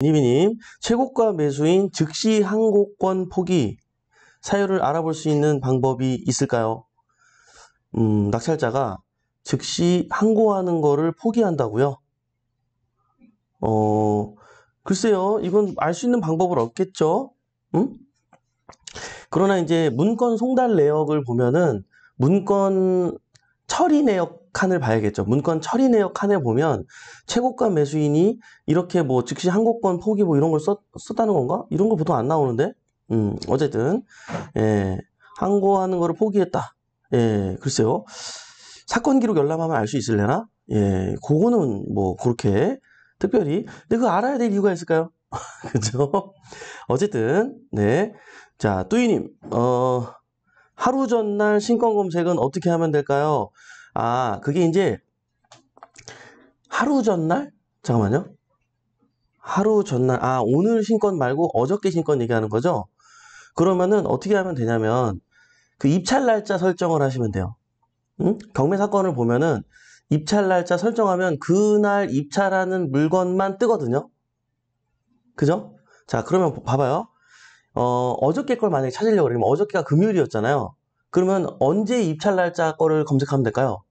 니비님, 최고가 매수인 즉시 항공권 포기 사유를 알아볼 수 있는 방법이 있을까요? 음, 낙찰자가 즉시 항고하는 거를 포기한다고요? 어, 글쎄요. 이건 알 수 있는 방법은 없겠죠? 응? 그러나 이제 문건 송달 내역을 보면은 문건 처리 내역 칸을 봐야겠죠. 문건 처리 내역 칸에 보면 최고가 매수인이 이렇게 뭐 즉시 항고권 포기 뭐 이런 걸 썼, 썼다는 건가? 이런 거 보통 안 나오는데. 음, 어쨌든 예. 항고하는 거를 포기했다. 예, 글쎄요. 사건 기록 열람하면 알 수 있을래나? 예, 그거는 뭐 그렇게 특별히 근데 그거 알아야 될 이유가 있을까요? 그죠? 어쨌든 네. 자, 뚜이님, 어, 하루 전날 신권 검색은 어떻게 하면 될까요? 아, 그게 이제 하루 전날? 잠깐만요. 하루 전날, 아, 오늘 신권 말고 어저께 신권 얘기하는 거죠? 그러면은 어떻게 하면 되냐면 그 입찰 날짜 설정을 하시면 돼요. 응? 경매 사건을 보면은 입찰 날짜 설정하면 그날 입찰하는 물건만 뜨거든요. 그죠? 자, 그러면 봐봐요. 어, 어저께 걸 만약에 찾으려고 그러면 어저께가 금요일이었잖아요. 그러면 언제 입찰 날짜 거를 검색하면 될까요?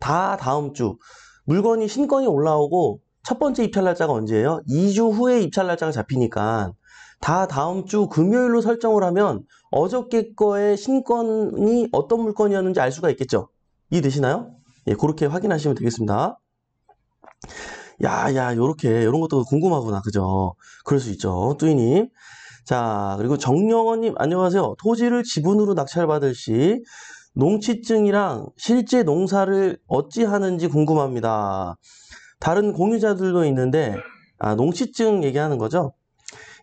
다 다음 주. 물건이 신건이 올라오고 첫 번째 입찰 날짜가 언제예요? 2주 후에 입찰 날짜가 잡히니까 다 다음 주 금요일로 설정을 하면 어저께 거의 신건이 어떤 물건이었는지 알 수가 있겠죠. 이해되시나요? 예, 그렇게 확인하시면 되겠습니다. 야, 야, 요렇게, 요런 것도 궁금하구나. 그죠? 그럴 수 있죠. 뚜이님. 자, 그리고 정영원님, 안녕하세요. 토지를 지분으로 낙찰받을 시 농취증이랑 실제 농사를 어찌 하는지 궁금합니다. 다른 공유자들도 있는데, 아, 농취증 얘기하는 거죠?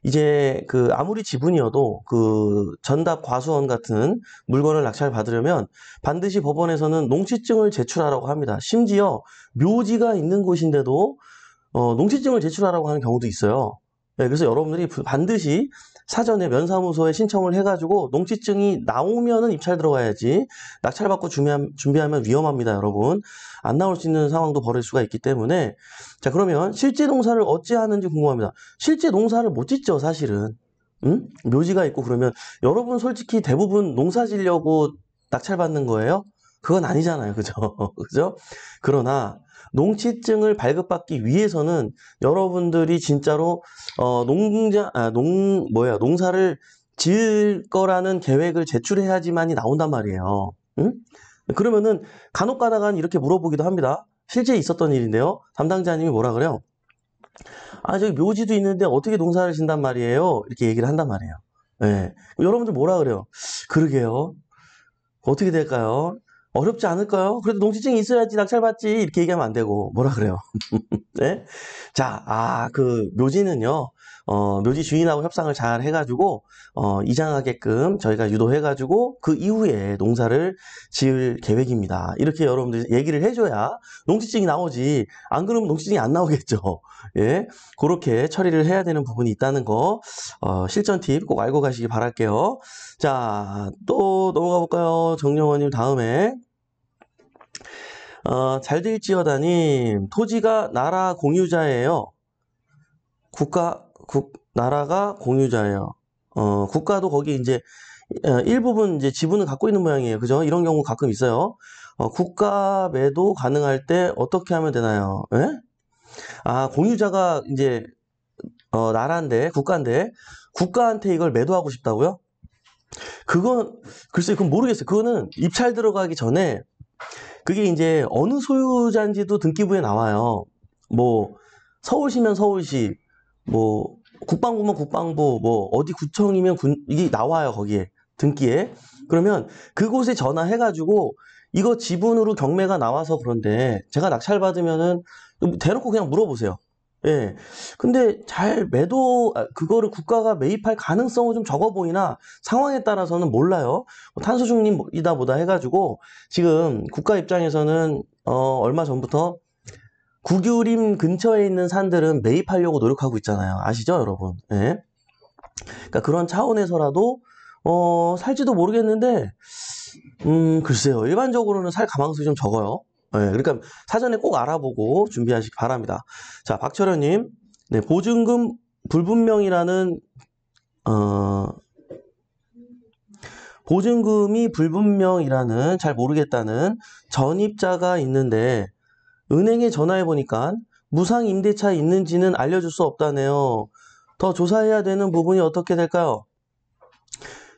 이제 그 아무리 지분이어도 그 전답 과수원 같은 물건을 낙찰 받으려면 반드시 법원에서는 농취증을 제출하라고 합니다. 심지어 묘지가 있는 곳인데도 어, 농취증을 제출하라고 하는 경우도 있어요. 네, 그래서 여러분들이 반드시 사전에 면사무소에 신청을 해가지고 농취증이 나오면은 입찰 들어가야지 낙찰받고 준비하면, 위험합니다, 여러분. 안 나올 수 있는 상황도 벌일 수가 있기 때문에 자 그러면 실제 농사를 어찌 하는지 궁금합니다. 실제 농사를 못 짓죠, 사실은. 응? 묘지가 있고 그러면 여러분 솔직히 대부분 농사 지려고 낙찰받는 거예요? 그건 아니잖아요, 그죠? 그죠? 그러나 농취증을 발급받기 위해서는 여러분들이 진짜로 어, 농자 아, 농 뭐야 농사를 지을 거라는 계획을 제출해야지만이 나온단 말이에요. 응? 그러면은 간혹 가다간 이렇게 물어보기도 합니다. 실제 있었던 일인데요. 담당자님이 뭐라 그래요? 아, 저기 묘지도 있는데 어떻게 농사를 진단 말이에요? 이렇게 얘기를 한단 말이에요. 네. 여러분들 뭐라 그래요? 그러게요. 어떻게 될까요? 어렵지 않을까요? 그래도 농지증이 있어야지 낙찰받지 이렇게 얘기하면 안 되고 뭐라 그래요? 네? 자, 아, 그 묘지는요. 어, 묘지 주인하고 협상을 잘 해가지고 어, 이장하게끔 저희가 유도해가지고 그 이후에 농사를 지을 계획입니다. 이렇게 여러분들 얘기를 해줘야 농지증이 나오지 안 그러면 농지증이 안 나오겠죠. 예, 그렇게 처리를 해야 되는 부분이 있다는 거 어, 실전 팁 꼭 알고 가시기 바랄게요. 자, 또 넘어가 볼까요? 정영원님 다음에 어, 잘 될지어다님, 토지가 나라 공유자예요. 국가, 국, 나라가 공유자예요. 어, 국가도 거기 이제, 어, 일부분 이제 지분을 갖고 있는 모양이에요. 그죠? 이런 경우 가끔 있어요. 어, 국가 매도 가능할 때 어떻게 하면 되나요? 예? 아, 공유자가 이제, 어, 나라인데, 국가인데, 국가한테 이걸 매도하고 싶다고요? 그건, 글쎄, 그건 모르겠어요. 그거는 입찰 들어가기 전에 그게 이제 어느 소유자인지도 등기부에 나와요. 뭐 서울시면 서울시, 뭐 국방부면 국방부, 뭐 어디 구청이면 군, 이게 나와요 거기에 등기에. 그러면 그곳에 전화해가지고 이거 지분으로 경매가 나와서 그런데 제가 낙찰 받으면은 대놓고 그냥 물어보세요. 예. 근데 잘 매도, 아, 그거를 국가가 매입할 가능성은 좀 적어 보이나 상황에 따라서는 몰라요. 뭐 탄소 중립이다 보다 해가지고 지금 국가 입장에서는, 어, 얼마 전부터 국유림 근처에 있는 산들은 매입하려고 노력하고 있잖아요. 아시죠, 여러분? 예. 그러니까 그런 차원에서라도, 어, 살지도 모르겠는데, 음, 글쎄요. 일반적으로는 살 가망성이 좀 적어요. 네, 그러니까 사전에 꼭 알아보고 준비하시기 바랍니다. 자, 박철현님, 네, 보증금 불분명이라는 어, 보증금이 불분명이라는 잘 모르겠다는 전입자가 있는데 은행에 전화해 보니까 무상 임대차 있는지는 알려줄 수 없다네요. 더 조사해야 되는 부분이 어떻게 될까요?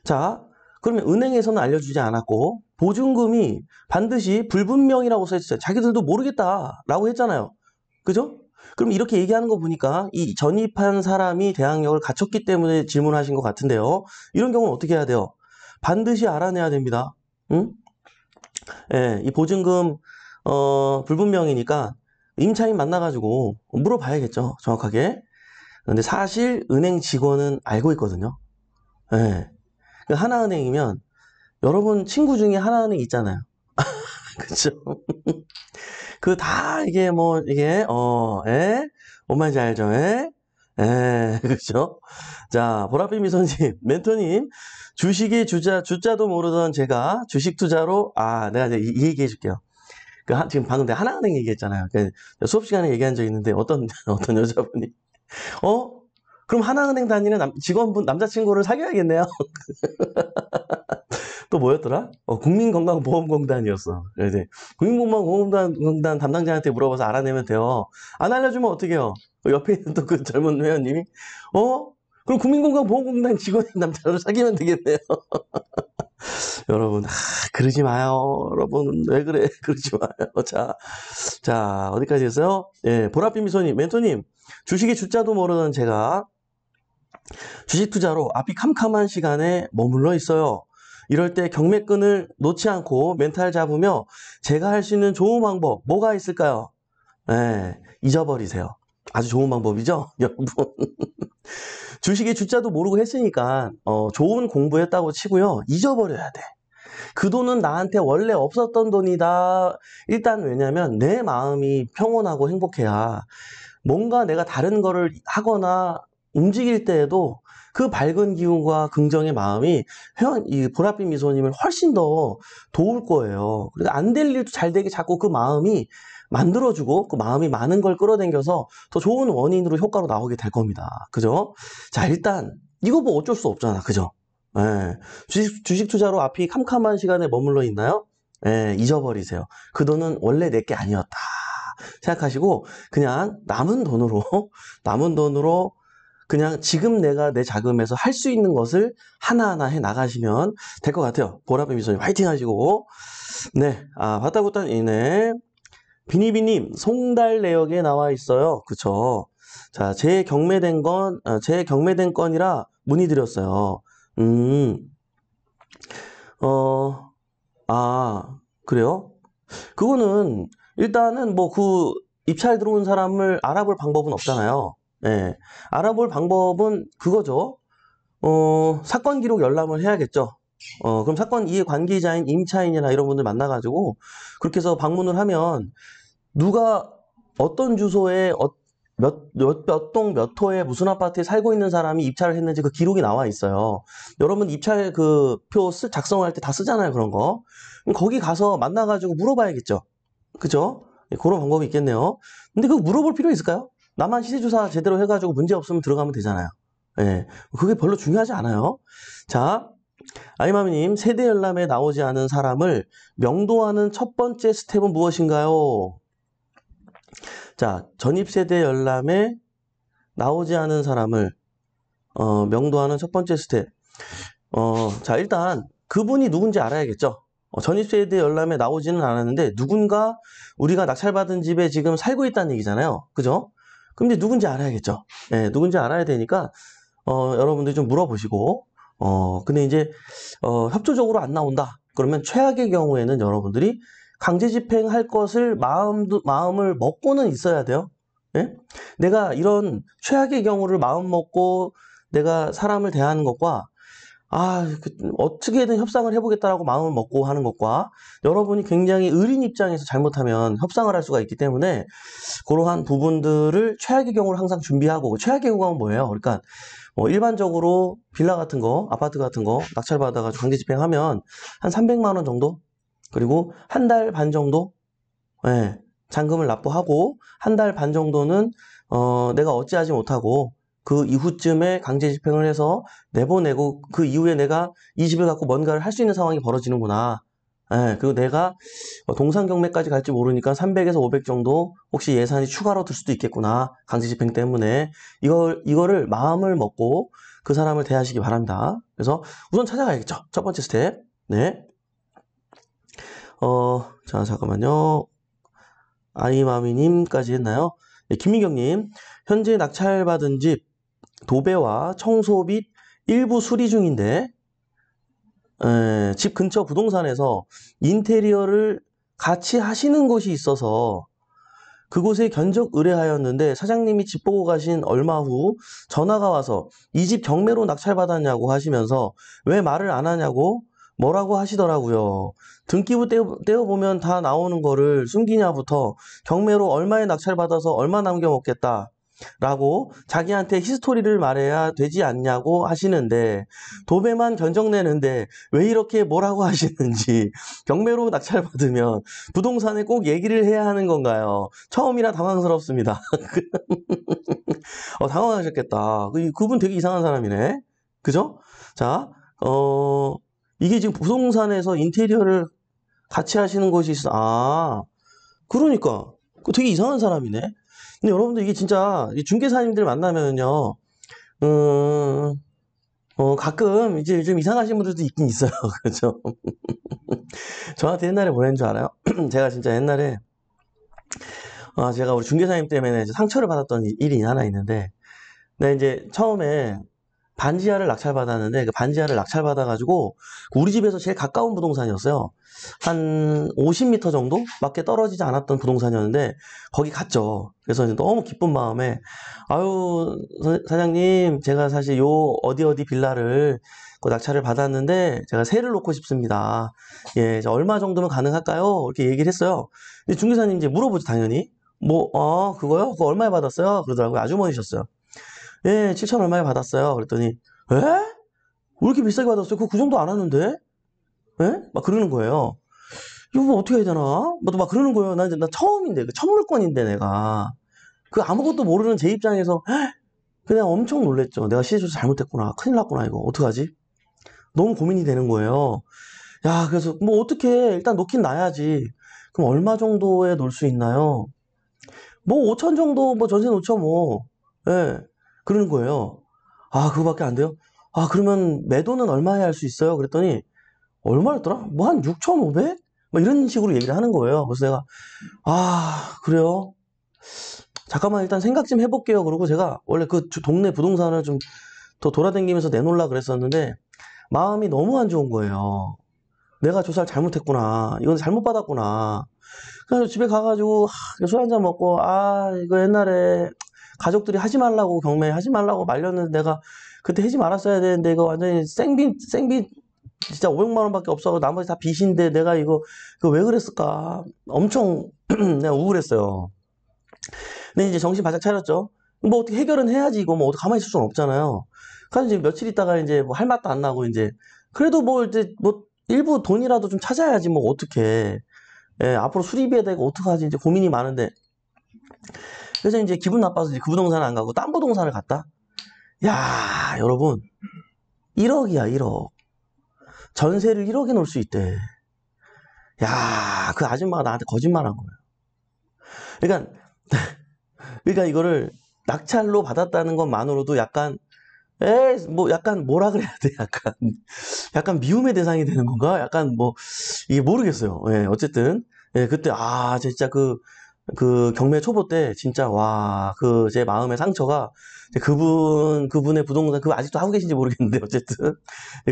자, 그러면 은행에서는 알려주지 않았고 보증금이 반드시 불분명이라고 써있어요. 자기들도 모르겠다라고 했잖아요. 그죠? 그럼 이렇게 얘기하는 거 보니까 이 전입한 사람이 대항력을 갖췄기 때문에 질문하신 것 같은데요. 이런 경우는 어떻게 해야 돼요? 반드시 알아내야 됩니다. 응? 예, 이 보증금 어, 불분명이니까 임차인 만나가지고 물어봐야겠죠. 정확하게. 근데 사실 은행 직원은 알고 있거든요. 예. 그 하나은행이면 여러분 친구 중에 하나은행 있잖아요. 그쵸? 그 다 이게 뭐 이게 어, 예? 뭔 말인지 알죠? 예? 예, 그죠? 자, 보랏빛 미소님, 멘토님, 주식의 주자, 주자도 모르던 제가 주식 투자로, 아, 내가 이제 이, 이 얘기 해줄게요. 그, 하- 지금 방금 내가 하나은행 얘기했잖아요. 그 수업 시간에 얘기한 적 있는데, 어떤, 어떤 여자분이, 어? 그럼 하나은행 다니는 남- 직원분, 남자친구를 사귀어야겠네요. 또 뭐였더라? 어, 국민건강보험공단이었어. 이제 국민건강보험공단 공단 담당자한테 물어봐서 알아내면 돼요. 안 알려주면 어떡해요? 그 옆에 있는 또 그 젊은 회원님이, 어? 그럼 국민건강보험공단 직원인 남자를 사귀면 되겠네요. 여러분, 아, 그러지 마요. 여러분, 왜 그래? 그러지 마요. 자, 자, 어디까지 했어요? 예, 보랏빛 미소님, 멘토님, 주식의 주자도 모르는 제가 주식 투자로 앞이 캄캄한 시간에 머물러 있어요. 이럴 때 경매끈을 놓지 않고 멘탈 잡으며 제가 할 수 있는 좋은 방법 뭐가 있을까요? 네, 잊어버리세요. 아주 좋은 방법이죠, 여러분. 주식의 주자도 모르고 했으니까 어, 좋은 공부했다고 치고요. 잊어버려야 돼. 그 돈은 나한테 원래 없었던 돈이다. 일단 왜냐면 내 마음이 평온하고 행복해야 뭔가 내가 다른 거를 하거나 움직일 때에도 그 밝은 기운과 긍정의 마음이 회원, 이 보랏빛 미소님을 훨씬 더 도울 거예요. 그래서 안 될 일도 잘 되게 자꾸 그 마음이 만들어주고 그 마음이 많은 걸 끌어당겨서 더 좋은 원인으로 효과로 나오게 될 겁니다. 그죠? 자, 일단 이거 뭐 어쩔 수 없잖아. 그죠? 예. 주식, 주식 투자로 앞이 캄캄한 시간에 머물러 있나요? 예, 잊어버리세요. 그 돈은 원래 내 게 아니었다. 생각하시고 그냥 남은 돈으로 남은 돈으로 그냥 지금 내가 내 자금에서 할 수 있는 것을 하나하나 해 나가시면 될 것 같아요. 보라뱀 미소님 화이팅 하시고 네, 아 바타구탄 이네 비니비님 송달 내역에 나와 있어요. 그쵸? 자, 제 경매된 건, 어, 제 경매된 건이라 문의드렸어요. 음, 어, 아, 그래요? 그거는 일단은 뭐 그 입찰 들어온 사람을 알아볼 방법은 없잖아요. 예. 알아볼 방법은 그거죠. 어, 사건 기록 열람을 해야겠죠. 어, 그럼 사건 이해 관계자인 임차인이나 이런 분들 만나가지고 그렇게 해서 방문을 하면 누가 어떤 주소에 어, 몇, 몇, 몇 동, 몇 호에 무슨 아파트에 살고 있는 사람이 입찰을 했는지 그 기록이 나와 있어요. 여러분 입찰 그 표 작성할 때 다 쓰잖아요. 그런 거. 거기 가서 만나가지고 물어봐야겠죠. 그죠? 예, 그런 방법이 있겠네요. 근데 그거 물어볼 필요 있을까요? 나만 시세조사 제대로 해가지고 문제 없으면 들어가면 되잖아요. 예. 그게 별로 중요하지 않아요. 자, 아이마미님, 세대 열람에 나오지 않은 사람을 명도하는 첫 번째 스텝은 무엇인가요? 자, 전입세대 열람에 나오지 않은 사람을 어, 명도하는 첫 번째 스텝. 어, 자, 일단 그분이 누군지 알아야겠죠. 어, 전입세대 열람에 나오지는 않았는데 누군가 우리가 낙찰받은 집에 지금 살고 있다는 얘기잖아요. 그죠? 근데 누군지 알아야겠죠. 예, 누군지 알아야 되니까 어, 여러분들 좀 물어보시고 어, 근데 이제 어, 협조적으로 안 나온다. 그러면 최악의 경우에는 여러분들이 강제 집행할 것을 마음도 마음을 먹고는 있어야 돼요. 예? 내가 이런 최악의 경우를 마음 먹고 내가 사람을 대하는 것과 아, 그, 어떻게든 협상을 해보겠다라고 마음을 먹고 하는 것과 여러분이 굉장히 의린 입장에서 잘못하면 협상을 할 수가 있기 때문에 그러한 부분들을 최악의 경우를 항상 준비하고 최악의 경우가 뭐예요? 그러니까 뭐 일반적으로 빌라 같은 거, 아파트 같은 거 낙찰 받아가지고 강제 집행하면 한 300만 원 정도 그리고 한 달 반 정도 예, 잔금을 납부하고 한 달 반 정도는 어, 내가 어찌하지 못하고 그 이후쯤에 강제 집행을 해서 내보내고 그 이후에 내가 이 집을 갖고 뭔가를 할 수 있는 상황이 벌어지는구나. 예, 그리고 내가 동상 경매까지 갈지 모르니까 300에서 500 정도 혹시 예산이 추가로 들 수도 있겠구나. 강제 집행 때문에. 이걸, 이거를 마음을 먹고 그 사람을 대하시기 바랍니다. 그래서 우선 찾아가야겠죠. 첫 번째 스텝. 네. 어, 자, 잠깐만요. 아이마미님까지 했나요? 네, 김민경님. 현재 낙찰받은 집 도배와 청소 및 일부 수리 중인데 에, 집 근처 부동산에서 인테리어를 같이 하시는 곳이 있어서 그곳에 견적 의뢰하였는데 사장님이 집 보고 가신 얼마 후 전화가 와서 이 집 경매로 낙찰받았냐고 하시면서 왜 말을 안 하냐고 뭐라고 하시더라고요. 등기부 떼어, 떼어보면 다 나오는 거를 숨기냐부터 경매로 얼마에 낙찰받아서 얼마 남겨먹겠다. 라고 자기한테 히스토리를 말해야 되지 않냐고 하시는데 도배만 견적내는데 왜 이렇게 뭐라고 하시는지 경매로 낙찰받으면 부동산에 꼭 얘기를 해야 하는 건가요? 처음이라 당황스럽습니다. 어, 당황하셨겠다. 그, 그분 되게 이상한 사람이네. 그죠? 자, 어, 이게 지금 부동산에서 인테리어를 같이 하시는 곳이 있어. 아, 그러니까. 그 되게 이상한 사람이네. 근데 여러분들 이게 진짜 중개사님들 만나면요, 음, 어, 가끔 이제 좀 이상하신 분들도 있긴 있어요. 그죠? 저한테 옛날에 뭐랬는 줄 알아요? 제가 진짜 옛날에, 아, 제가 우리 중개사님 때문에 상처를 받았던 일이 하나 있는데, 내 이제 처음에 반지하를 낙찰받았는데 그 반지하를 낙찰받아가지고 우리 집에서 제일 가까운 부동산이었어요. 한 50m 정도밖에 떨어지지 않았던 부동산이었는데 거기 갔죠. 그래서 너무 기쁜 마음에 아유 사장님 제가 사실 요 어디 어디 빌라를 그 낙찰을 받았는데 제가 세를 놓고 싶습니다. 예, 얼마 정도면 가능할까요? 이렇게 얘기를 했어요. 근데 중개사님 이제 물어보죠 당연히 뭐, 아, 그거요? 그거 얼마에 받았어요? 그러더라고요. 아주머니셨어요. 예, 7천 얼마에 받았어요. 그랬더니, 에? 왜 이렇게 비싸게 받았어요? 그 정도 안 하는데? 예? 막 그러는 거예요. 이거 뭐 어떻게 해야 되나? 뭐막 그러는 거예요. 나 나 처음인데, 그첫 물건인데 내가. 그 아무것도 모르는 제 입장에서, 그냥 엄청 놀랬죠. 내가 시세조사 잘못했구나. 큰일 났구나, 이거. 어떡하지? 너무 고민이 되는 거예요. 야, 그래서 뭐 어떻게 일단 놓긴 놔야지. 그럼 얼마 정도에 놓을 수 있나요? 뭐 5천 정도 뭐 전세 놓죠, 뭐. 예. 그러는 거예요. 아, 그거밖에 안 돼요? 아, 그러면 매도는 얼마에 할 수 있어요? 그랬더니, 얼마였더라? 뭐 한 6,500? 뭐 이런 식으로 얘기를 하는 거예요. 그래서 내가, 아, 그래요? 잠깐만 일단 생각 좀 해볼게요. 그러고 제가 원래 그 동네 부동산을 좀 더 돌아다니면서 내놓으려 그랬었는데, 마음이 너무 안 좋은 거예요. 내가 조사를 잘못했구나. 이건 잘못 받았구나. 그래서 집에 가가지고, 술 한잔 먹고, 아, 이거 옛날에 가족들이 하지 말라고 경매 하지 말라고 말렸는데 내가 그때 하지 말았어야 되는데 이거 완전히 생비 생비 진짜 500만 원밖에 없어 나머지 다 빚인데 내가 이거 그 왜 그랬을까 엄청 내가 우울했어요. 근데 이제 정신 바짝 차렸죠. 뭐 어떻게 해결은 해야지 이거 뭐 어떻게 가만히 있을 수는 없잖아요. 그래서 이제 며칠 있다가 이제 뭐 할 맛도 안 나고 이제 그래도 뭐 이제 뭐 일부 돈이라도 좀 찾아야지 뭐 어떻게 예, 앞으로 수리비에 대고 어떡하지 이제 고민이 많은데 그래서 이제 기분 나빠서 이제 그 부동산 안 가고 딴 부동산을 갔다. 야, 여러분. 1억이야, 1억. 전세를 1억에 놓을 수 있대. 야, 그 아줌마가 나한테 거짓말 한 거예요. 그러니까, 그러니까 이거를 낙찰로 받았다는 것만으로도 약간, 에이, 뭐, 약간 뭐라 그래야 돼, 약간. 약간 미움의 대상이 되는 건가? 약간 뭐, 이게 모르겠어요. 예, 어쨌든. 예, 그때, 아, 진짜 그, 그 경매 초보 때 진짜 와 그 제 마음의 상처가 그분 그분의 부동산 그 아직도 하고 계신지 모르겠는데 어쨌든.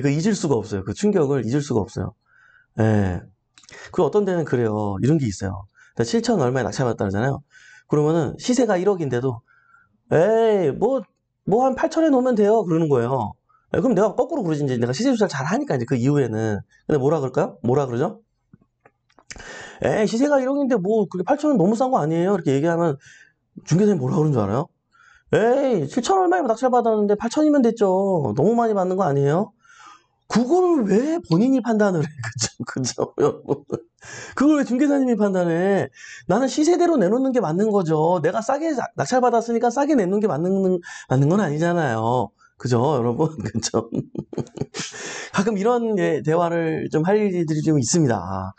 그 잊을 수가 없어요. 그 충격을 잊을 수가 없어요. 예. 그리고 어떤 데는 그래요. 이런 게 있어요. 7천 얼마에 낙찰받았다 그러잖아요. 그러면은 시세가 1억인데도 에이 뭐 뭐 한 8천에 놓으면 돼요. 그러는 거예요. 예, 그럼 내가 거꾸로 그러지. 이제 내가 시세 조사를 잘 하니까 이제 그 이후에는. 근데 뭐라 그럴까요? 뭐라 그러죠 에 시세가 1억인데 뭐 그게 8천 원 너무 싼 거 아니에요? 이렇게 얘기하면 중개사님 뭐라 그러는 줄 알아요? 에이 7천 얼마에 낙찰 받았는데 8천이면 됐죠. 너무 많이 받는 거 아니에요? 그거를 왜 본인이 판단을 해? 그죠? 그죠? 그걸 왜 중개사님이 판단해? 나는 시세대로 내놓는 게 맞는 거죠. 내가 싸게 낙찰 받았으니까 싸게 내놓는 게 맞는 맞는 건 아니잖아요. 그죠, 여러분? 그죠? 가끔 이런 예, 대화를 좀 할 일들이 좀 있습니다.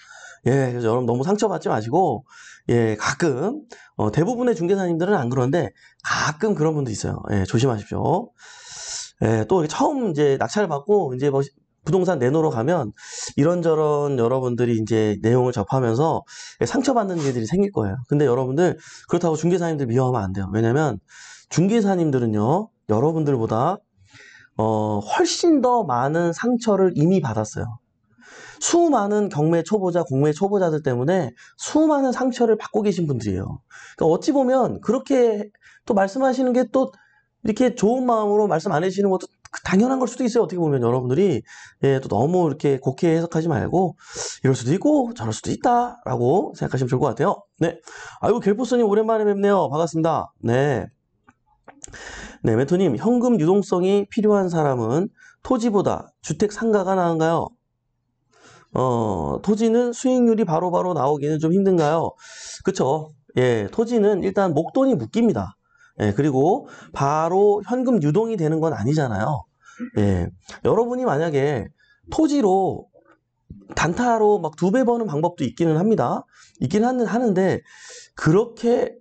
예, 그래서 여러분 너무 상처받지 마시고, 예, 가끔, 어, 대부분의 중개사님들은 안 그런데, 가끔 그런 분도 있어요. 예, 조심하십시오. 예, 또 처음 이제 낙찰 받고, 이제 뭐, 부동산 내놓으러 가면, 이런저런 여러분들이 이제 내용을 접하면서 상처받는 일들이 생길 거예요. 근데 여러분들, 그렇다고 중개사님들 미워하면 안 돼요. 왜냐면, 중개사님들은요, 여러분들보다, 어, 훨씬 더 많은 상처를 이미 받았어요. 수많은 경매 초보자, 공매 초보자들 때문에 수많은 상처를 받고 계신 분들이에요. 그러니까 어찌 보면 그렇게 또 말씀하시는 게 또 이렇게 좋은 마음으로 말씀 안 해주시는 것도 당연한 걸 수도 있어요. 어떻게 보면 여러분들이 예, 또 너무 이렇게 곡해 해석하지 말고 이럴 수도 있고 저럴 수도 있다라고 생각하시면 좋을 것 같아요. 네, 아이고 갤포스님 오랜만에 뵙네요. 반갑습니다. 네, 네 메토님 현금 유동성이 필요한 사람은 토지보다 주택 상가가 나은가요? 어, 토지는 수익률이 바로바로 바로 나오기는 좀 힘든가요? 그쵸. 예, 토지는 일단 목돈이 묶입니다. 예, 그리고 바로 현금 유동이 되는 건 아니잖아요. 예, 여러분이 만약에 토지로 단타로 막 두 배 버는 방법도 있기는 합니다. 있기는 하는데, 그렇게,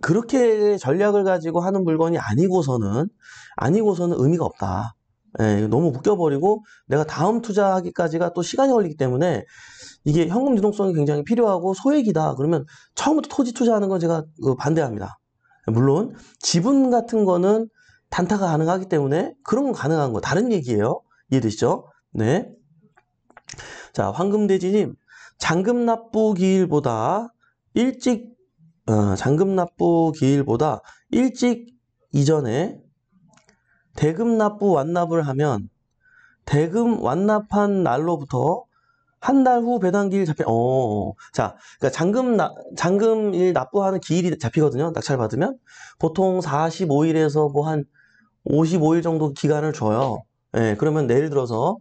그렇게 전략을 가지고 하는 물건이 아니고서는, 아니고서는 의미가 없다. 예, 너무 묶여버리고 내가 다음 투자하기까지가 또 시간이 걸리기 때문에 이게 현금 유동성이 굉장히 필요하고 소액이다. 그러면 처음부터 토지 투자하는 건 제가 그 반대합니다. 물론 지분 같은 거는 단타가 가능하기 때문에 그런 건 가능한 거 다른 얘기예요. 이해되시죠? 네. 자, 황금돼지님 잔금 납부 기일보다 일찍 어, 잔금 납부 기일보다 일찍 이전에 대금 납부 완납을 하면 대금 완납한 날로부터 한 달 후 배당기일 잡혀, 어, 자, 그러니까 잔금, 나, 잔금일 납부하는 기일이 잡히거든요. 낙찰 받으면. 보통 45일에서 뭐 한 55일 정도 기간을 줘요. 예, 네, 그러면 내일 들어서,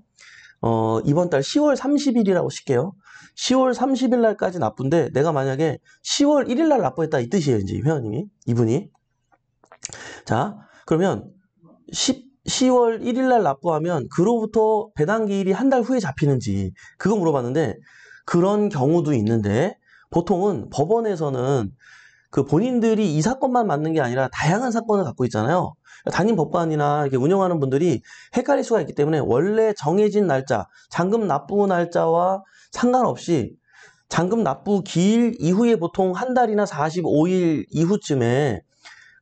어, 이번 달 10월 30일이라고 칠게요. 10월 30일 날까지 납부인데, 내가 만약에 10월 1일 날 납부했다 이 뜻이에요, 이제 회원님이. 이분이. 자, 그러면 10, 10 월 1일 날 납부하면 그로부터 배당 기일이 한 달 후에 잡히는지 그거 물어봤는데 그런 경우도 있는데 보통은 법원에서는 그 본인들이 이 사건만 맞는 게 아니라 다양한 사건을 갖고 있잖아요. 담임 법관이나 이렇게 운영하는 분들이 헷갈릴 수가 있기 때문에 원래 정해진 날짜, 잔금 납부 날짜와 상관없이 잔금 납부 기일 이후에 보통 한 달이나 45일 이후쯤에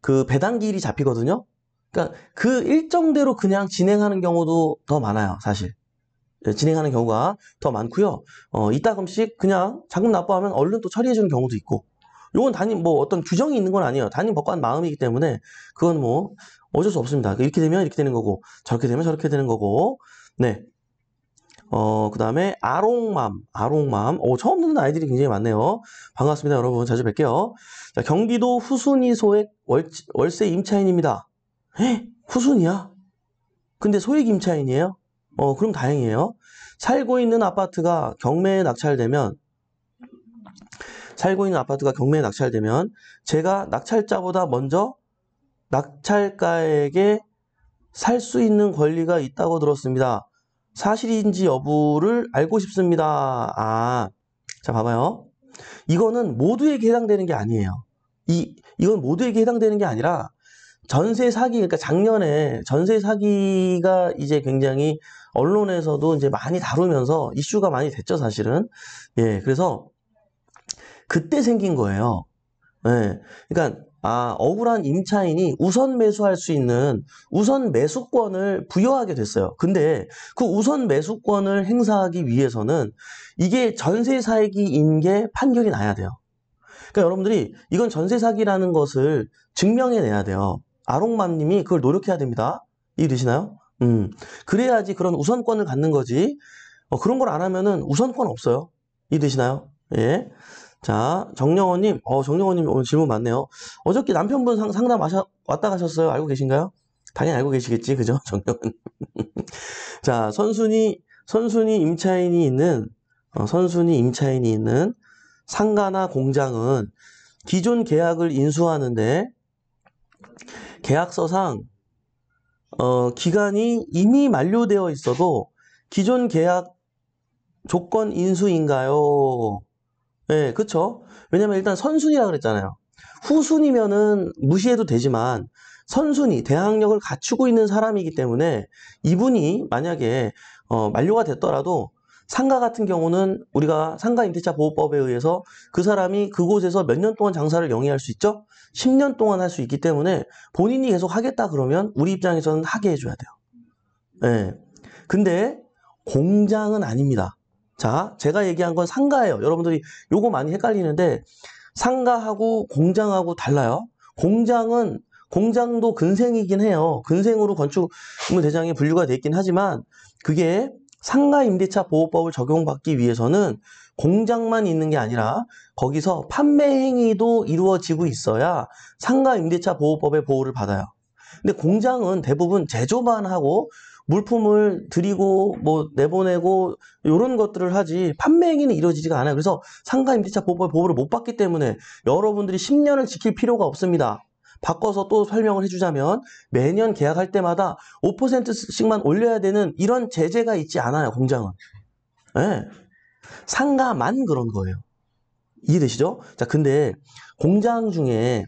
그 배당 기일이 잡히거든요. 그러니까 그 일정대로 그냥 진행하는 경우도 더 많아요, 사실. 예, 진행하는 경우가 더 많고요. 어, 이따금씩 그냥 자금 납부하면 얼른 또 처리해주는 경우도 있고. 요건 단임 뭐 어떤 규정이 있는 건 아니에요. 단임 법관 마음이기 때문에 그건 뭐 어쩔 수 없습니다. 이렇게 되면 이렇게 되는 거고 저렇게 되면 저렇게 되는 거고. 네. 어, 그 다음에 아롱맘, 아롱맘. 오, 처음 듣는 아이들이 굉장히 많네요. 반갑습니다, 여러분. 자주 뵐게요. 자, 경기도 후순위 소액 월, 월세 임차인입니다. 에? 후순이야? 근데 소액 임차인이에요? 어, 그럼 다행이에요. 살고 있는 아파트가 경매에 낙찰되면 살고 있는 아파트가 경매에 낙찰되면 제가 낙찰자보다 먼저 낙찰가에게 살 수 있는 권리가 있다고 들었습니다. 사실인지 여부를 알고 싶습니다. 아, 자 봐봐요. 이거는 모두에게 해당되는 게 아니에요. 이 이건 모두에게 해당되는 게 아니라 전세 사기, 그러니까 작년에 전세 사기가 이제 굉장히 언론에서도 이제 많이 다루면서 이슈가 많이 됐죠, 사실은. 예, 그래서 그때 생긴 거예요. 예. 그러니까, 아, 억울한 임차인이 우선 매수할 수 있는 우선 매수권을 부여하게 됐어요. 근데 그 우선 매수권을 행사하기 위해서는 이게 전세 사기인 게 판결이 나야 돼요. 그러니까 여러분들이 이건 전세 사기라는 것을 증명해내야 돼요. 아롱맘님이 그걸 노력해야 됩니다. 이해되시나요? 음, 그래야지 그런 우선권을 갖는 거지. 어, 그런 걸 안 하면은 우선권 없어요. 이해되시나요? 예. 자, 정영호님, 어, 정영호님 오늘 질문 많네요. 어저께 남편분 상, 상담 하셔, 왔다 가셨어요? 알고 계신가요? 당연히 알고 계시겠지, 그죠? 정영훈. 자, 선순위, 선순위 임차인이 있는 어, 선순위 임차인이 있는 상가나 공장은 기존 계약을 인수하는데 계약서상 어, 기간이 이미 만료되어 있어도 기존 계약 조건 인수인가요? 네, 그쵸? 왜냐면 일단 선순위라 그랬잖아요. 후순위면은 무시해도 되지만 선순위, 대항력을 갖추고 있는 사람이기 때문에 이분이 만약에 어, 만료가 됐더라도 상가 같은 경우는 우리가 상가 임대차 보호법에 의해서 그 사람이 그곳에서 몇 년 동안 장사를 영위할 수 있죠? 10년 동안 할 수 있기 때문에 본인이 계속 하겠다 그러면 우리 입장에서는 하게 해줘야 돼요. 예. 근데 공장은 아닙니다. 자, 제가 얘기한 건 상가예요. 여러분들이 요거 많이 헷갈리는데 상가하고 공장하고 달라요. 공장은 공장도 근생이긴 해요. 근생으로 건축물 대장에 분류가 돼 있긴 하지만 그게 상가 임대차 보호법을 적용받기 위해서는 공장만 있는 게 아니라 거기서 판매 행위도 이루어지고 있어야 상가 임대차 보호법의 보호를 받아요. 근데 공장은 대부분 제조만 하고 물품을 드리고 뭐 내보내고 이런 것들을 하지 판매 행위는 이루어지지가 않아요. 그래서 상가 임대차 보호법의 보호를 못 받기 때문에 여러분들이 10년을 지킬 필요가 없습니다. 바꿔서 또 설명을 해주자면 매년 계약할 때마다 5%씩만 올려야 되는 이런 제재가 있지 않아요, 공장은. 네. 상가만 그런 거예요. 이해되시죠? 자, 근데 공장 중에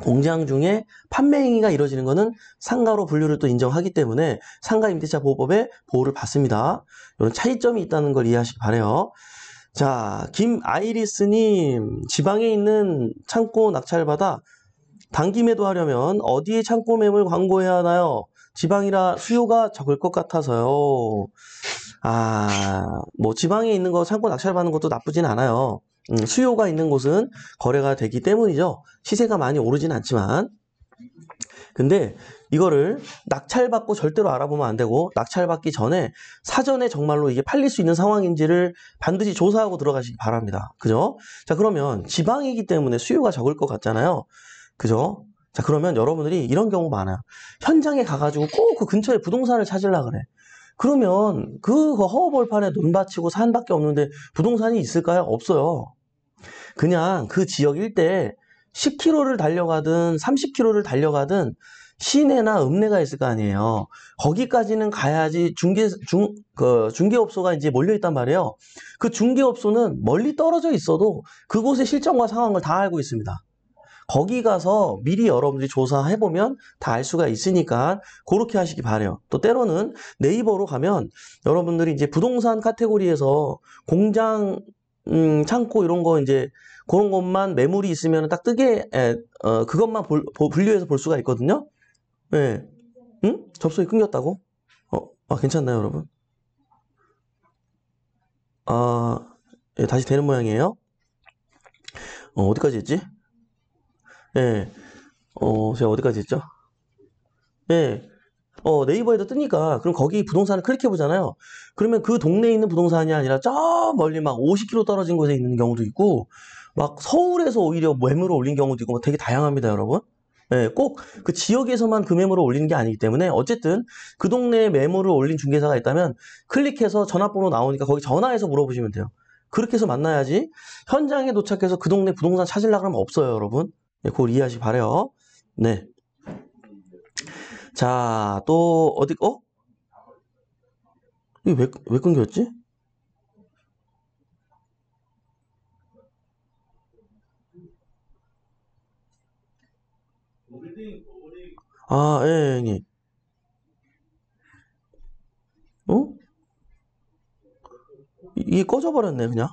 공장 중에 판매 행위가 이루어지는 것은 상가로 분류를 또 인정하기 때문에 상가 임대차 보호법의 보호를 받습니다. 이런 차이점이 있다는 걸 이해하시기 바래요. 자, 김아이리스님 지방에 있는 창고 낙찰받아 단기 매도하려면 어디에 창고 매물 광고해야 하나요? 지방이라 수요가 적을 것 같아서요. 아, 뭐 지방에 있는 거 창고 낙찰받는 것도 나쁘진 않아요. 음, 수요가 있는 곳은 거래가 되기 때문이죠. 시세가 많이 오르진 않지만. 근데 이거를 낙찰받고 절대로 알아보면 안 되고 낙찰받기 전에 사전에 정말로 이게 팔릴 수 있는 상황인지를 반드시 조사하고 들어가시기 바랍니다. 그죠? 자, 그러면 지방이기 때문에 수요가 적을 것 같잖아요. 그죠? 자, 그러면 여러분들이 이런 경우 많아요. 현장에 가가지고 꼭 그 근처에 부동산을 찾으려 그래. 그러면 그 허허벌판에 눈 받치고 산밖에 없는데 부동산이 있을까요? 없어요. 그냥 그 지역 일대 10km를 달려가든 30km를 달려가든 시내나 읍내가 있을 거 아니에요. 거기까지는 가야지 중개 중 그 중개업소가 이제 몰려 있단 말이에요. 그 중개업소는 멀리 떨어져 있어도 그곳의 실정과 상황을 다 알고 있습니다. 거기 가서 미리 여러분들이 조사해 보면 다 알 수가 있으니까 그렇게 하시기 바래요. 또 때로는 네이버로 가면 여러분들이 이제 부동산 카테고리에서 공장 음, 창고 이런 거 이제 그런 것만 매물이 있으면 딱 뜨게 에, 어, 그것만 볼, 분류해서 볼 수가 있거든요. 예. 응? 접속이 끊겼다고? 어, 아, 괜찮나요, 여러분? 아, 예, 다시 되는 모양이에요. 어, 어디까지 했지? 예. 어, 제가 어디까지 했죠? 예. 어, 네이버에도 뜨니까, 그럼 거기 부동산을 클릭해 보잖아요. 그러면 그 동네에 있는 부동산이 아니라 저 멀리 막 50km 떨어진 곳에 있는 경우도 있고, 막 서울에서 오히려 매물을 올린 경우도 있고, 뭐 되게 다양합니다, 여러분. 예, 꼭 그 지역에서만 그 매물을 올리는 게 아니기 때문에 어쨌든 그 동네에 매물을 올린 중개사가 있다면 클릭해서 전화번호 나오니까 거기 전화해서 물어보시면 돼요. 그렇게 해서 만나야지 현장에 도착해서 그 동네 부동산 찾으려고 하면 없어요, 여러분. 네, 그걸 이해하시기 바래요. 네. 자, 또 어디 어? 이게 왜, 왜 끊겼지? 아, 예, 예, 형님. 어? 이- 이게 꺼져버렸네, 그냥.